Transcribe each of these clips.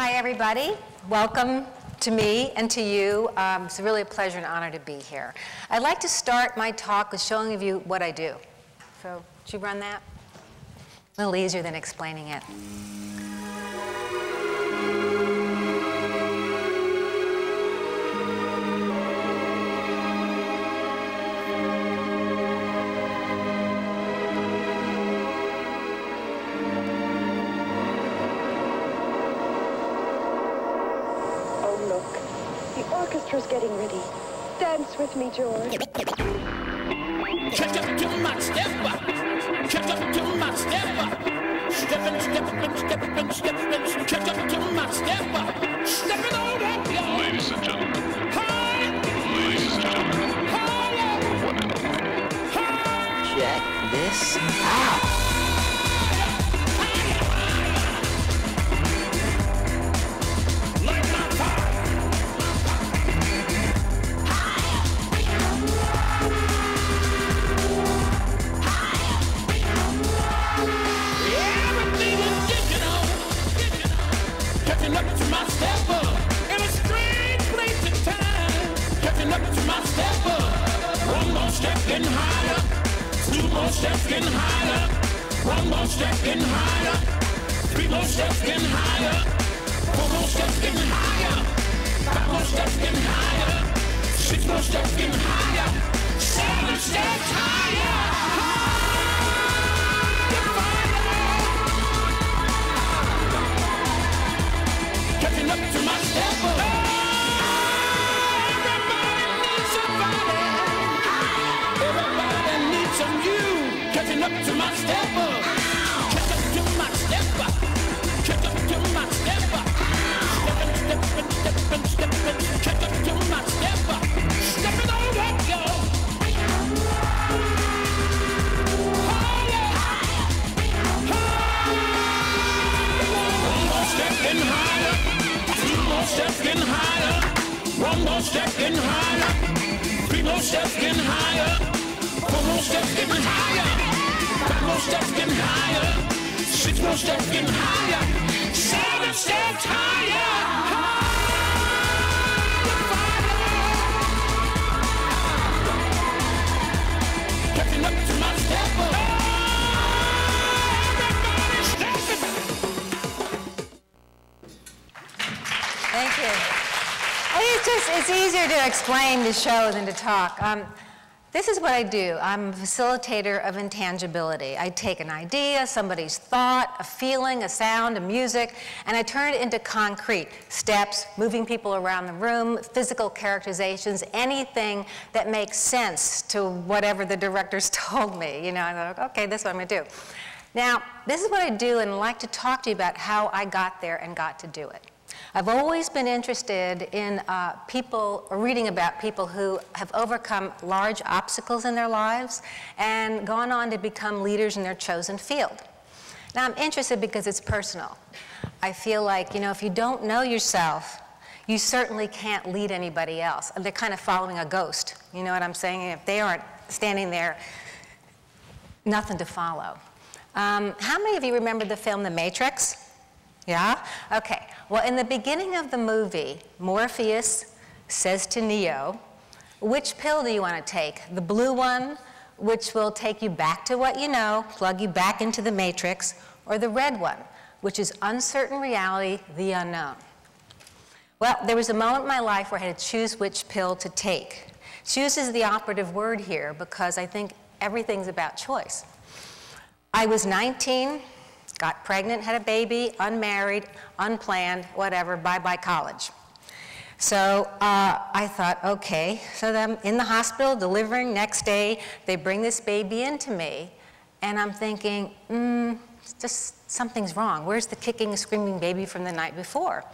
Hi, everybody. Welcome to me and to you. Um, it's really a pleasure and honor to be here. I'd like to start my talk with showing you what I do. So, should you run that? A little easier than explaining it. With me, George. Catch up to my step Catch up to my step Steppin', steppin', steppin', steppin', catch up to my step Steppin' on up, y'all. Ladies and gentlemen. Hi. Ladies and gentlemen. Hi. One and only. Check this out. Steps getting higher. One more step getting higher. Three more steps getting higher. Four more steps getting higher. Five more steps getting higher. Six more steps getting higher. Seven steps higher. Catching up to my step. Steps getting higher. Four more steps getting higher. More steps getting higher. Six more steps getting higher. Seven steps higher. Step. Thank you. It's just, it's easier to explain the show than to talk. Um, this is what I do. I'm a facilitator of intangibility. I take an idea, somebody's thought, a feeling, a sound, a music, and I turn it into concrete steps, moving people around the room, physical characterizations, anything that makes sense to whatever the director's told me. You know, I go, okay, this is what I'm to do. Now, this is what I do, and I'd like to talk to you about how I got there and got to do it. I've always been interested in uh, people, reading about people who have overcome large obstacles in their lives and gone on to become leaders in their chosen field. Now, I'm interested because it's personal. I feel like, you know, if you don't know yourself, you certainly can't lead anybody else. They're kind of following a ghost. You know what I'm saying? If they aren't standing there, nothing to follow. Um, how many of you remember the film The Matrix? Yeah? Okay. Well, in the beginning of the movie, Morpheus says to Neo, which pill do you want to take? The blue one, which will take you back to what you know, plug you back into the matrix, or the red one, which is uncertain reality, the unknown. Well, there was a moment in my life where I had to choose which pill to take. Choose is the operative word here because I think everything's about choice. I was 19, got pregnant, had a baby, unmarried, unplanned, whatever, bye-bye college. So uh, I thought, okay, so I'm in the hospital delivering next day, they bring this baby into me, and I'm thinking, hmm, just something's wrong. Where's the kicking, screaming baby from the night before?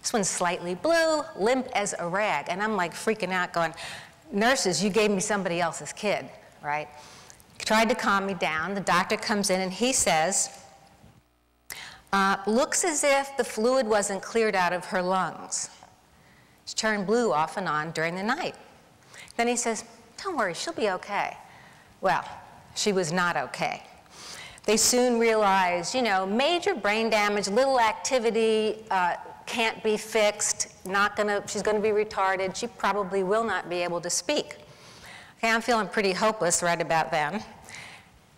This one's slightly blue, limp as a rag, and I'm like freaking out going, nurses, you gave me somebody else's kid, right? Tried to calm me down. The doctor comes in and he says, uh, looks as if the fluid wasn't cleared out of her lungs. She turned blue off and on during the night. Then he says, don't worry, she'll be okay. Well, she was not okay. They soon realized, you know, major brain damage, little activity, uh, can't be fixed, not gonna, she's gonna be retarded, she probably will not be able to speak. Okay, I'm feeling pretty hopeless right about then.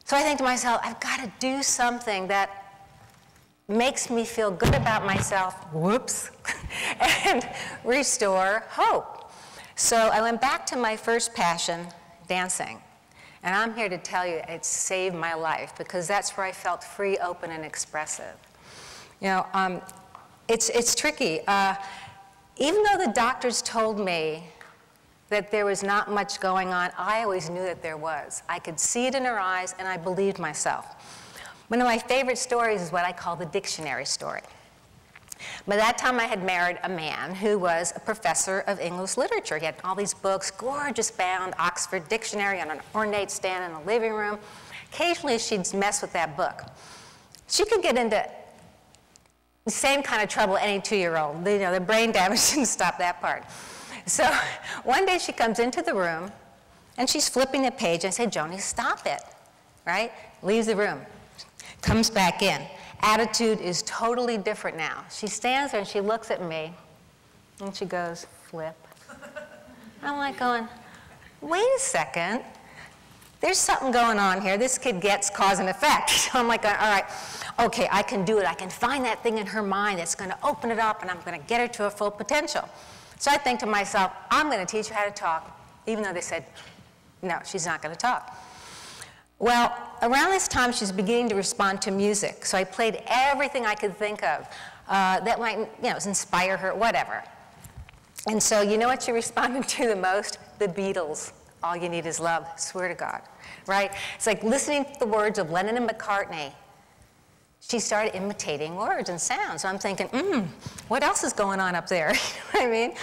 So I think to myself, I've got to do something that makes me feel good about myself, whoops, and restore hope. So I went back to my first passion, dancing. And I'm here to tell you it saved my life because that's where I felt free, open, and expressive. You know, um, it's, it's tricky. Uh, even though the doctors told me that there was not much going on, I always knew that there was. I could see it in her eyes, and I believed myself. One of my favorite stories is what I call the dictionary story. By that time, I had married a man who was a professor of English literature. He had all these books, gorgeous bound Oxford Dictionary on an ornate stand in the living room. Occasionally, she'd mess with that book. She could get into the same kind of trouble any two-year-old. You know, the brain damage didn't stop that part. So one day she comes into the room, and she's flipping the page. And I say, Joni, stop it, right? Leaves the room, comes back in attitude is totally different now. She stands there and she looks at me and she goes, flip. I'm like going, wait a second. There's something going on here. This kid gets cause and effect. So I'm like, all right, okay, I can do it. I can find that thing in her mind that's going to open it up and I'm going to get her to her full potential. So I think to myself, I'm going to teach her how to talk, even though they said, no, she's not going to talk. Well, around this time, she's beginning to respond to music. So I played everything I could think of uh, that might, you know, inspire her, whatever. And so, you know what she responded to the most? The Beatles. All you need is love, swear to God, right? It's like listening to the words of Lennon and McCartney. She started imitating words and sounds. So I'm thinking, hmm, what else is going on up there? you know what I mean?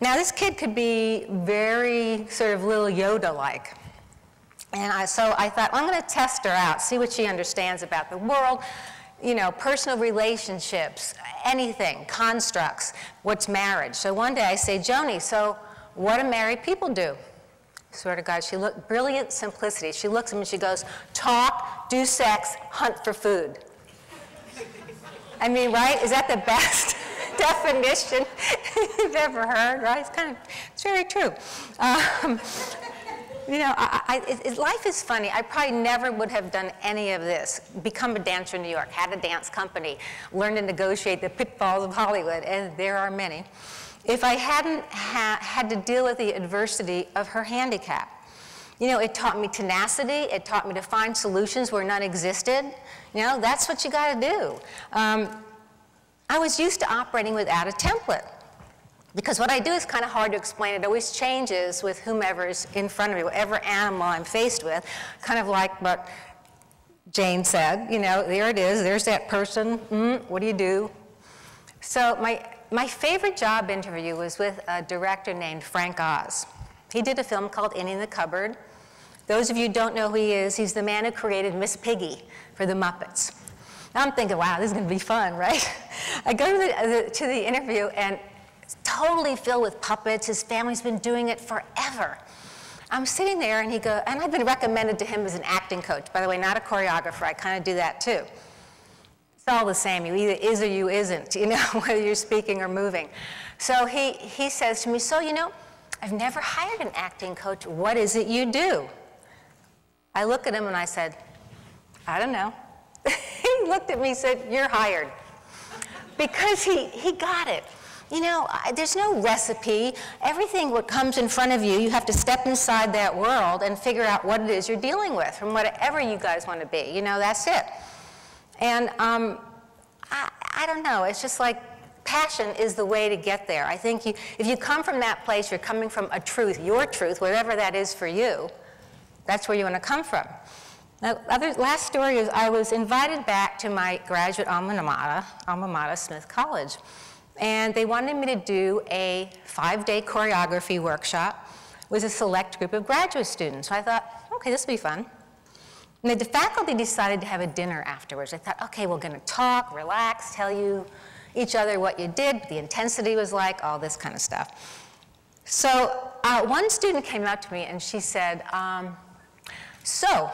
Now, this kid could be very sort of little Yoda like. And I, so I thought, well, I'm going to test her out, see what she understands about the world, you know, personal relationships, anything, constructs, what's marriage. So one day I say, Joni, so what do married people do? Swear to God, she looked, brilliant simplicity. She looks at me and she goes, talk, do sex, hunt for food. I mean, right? Is that the best definition you've ever heard, right? It's kind of, it's very true. Um, you know, I, I, it, life is funny. I probably never would have done any of this. Become a dancer in New York, had a dance company, learned to negotiate the pitfalls of Hollywood, and there are many. If I hadn't ha had to deal with the adversity of her handicap. You know, it taught me tenacity. It taught me to find solutions where none existed. You know, that's what you got to do. Um, I was used to operating without a template. Because what I do is kind of hard to explain. It always changes with whomever's in front of me, whatever animal I'm faced with, kind of like what Jane said, you know, there it is, there's that person, mm, what do you do? So my, my favorite job interview was with a director named Frank Oz. He did a film called In the Cupboard. Those of you don't know who he is, he's the man who created Miss Piggy for the Muppets. I'm thinking, wow, this is going to be fun, right? I go to the, to the interview, and totally filled with puppets. His family's been doing it forever. I'm sitting there and he goes, and I've been recommended to him as an acting coach. By the way, not a choreographer. I kind of do that too. It's all the same. You either is or you isn't, you know, whether you're speaking or moving. So he, he says to me, so, you know, I've never hired an acting coach. What is it you do? I look at him and I said, I don't know. he looked at me and said, you're hired. Because he, he got it. You know, I, there's no recipe. Everything what comes in front of you, you have to step inside that world and figure out what it is you're dealing with from whatever you guys want to be. You know, that's it. And um, I, I don't know. It's just like passion is the way to get there. I think you, if you come from that place, you're coming from a truth, your truth, whatever that is for you, that's where you want to come from. Now, other, last story is I was invited back to my graduate alma mater, alma mater, Smith College and they wanted me to do a five-day choreography workshop with a select group of graduate students. So I thought, okay, this will be fun. And the faculty decided to have a dinner afterwards. I thought, okay, we're gonna talk, relax, tell you each other what you did, the intensity was like, all this kind of stuff. So uh, one student came up to me and she said, um, so,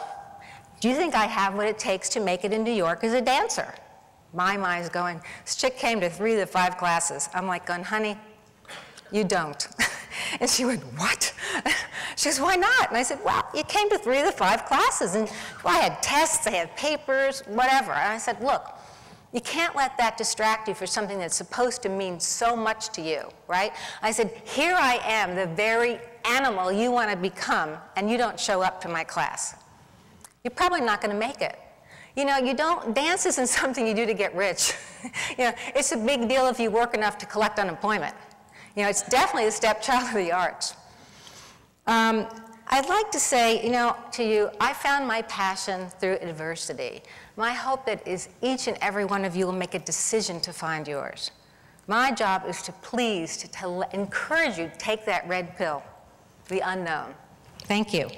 do you think I have what it takes to make it in New York as a dancer? My mind's going, this chick came to three of the five classes. I'm like, going, honey, you don't. and she went, what? she goes, why not? And I said, well, you came to three of the five classes. And well, I had tests, I had papers, whatever. And I said, look, you can't let that distract you for something that's supposed to mean so much to you, right? I said, here I am, the very animal you want to become, and you don't show up to my class. You're probably not going to make it. You know, you don't, dance isn't something you do to get rich. you know, it's a big deal if you work enough to collect unemployment. You know, it's definitely the stepchild of the arts. Um, I'd like to say, you know, to you, I found my passion through adversity. My hope that is each and every one of you will make a decision to find yours. My job is to please, to, to encourage you to take that red pill, the unknown. Thank you.